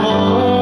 home.